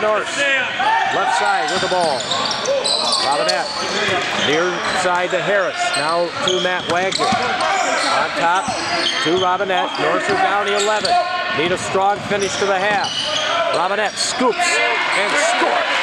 North. Left side with the ball. Robinette. Near side to Harris. Now to Matt Wagner. On top to Robinette. North is down the 11. Need a strong finish to the half. Robinette scoops and scores.